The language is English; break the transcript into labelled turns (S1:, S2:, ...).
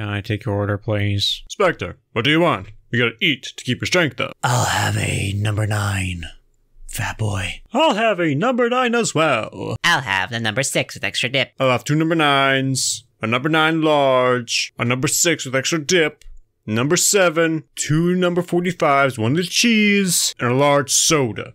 S1: Can I take your order, please?
S2: Specter, what do you want? You gotta eat to keep your strength up.
S3: I'll have a number nine, fat boy.
S2: I'll have a number nine as well.
S4: I'll have the number six with extra dip.
S2: I'll have two number nines, a number nine large, a number six with extra dip, number seven, two number 45s, one with cheese, and a large soda.